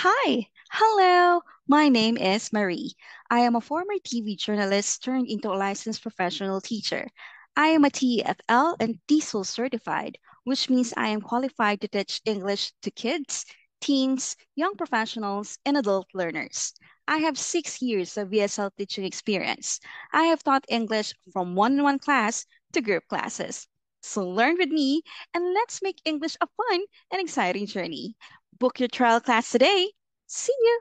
Hi, hello. My name is Mari. I am a former TV journalist turned into a licensed professional teacher. I am a TEFL and TESOL certified, which means I am qualified to teach English to kids, teens, young professionals, and adult learners. I have six years of ESL teaching experience. I have taught English from one-on-one class to group classes. So learn with me and let's make English a fun and exciting journey. Book your trial class today. See you.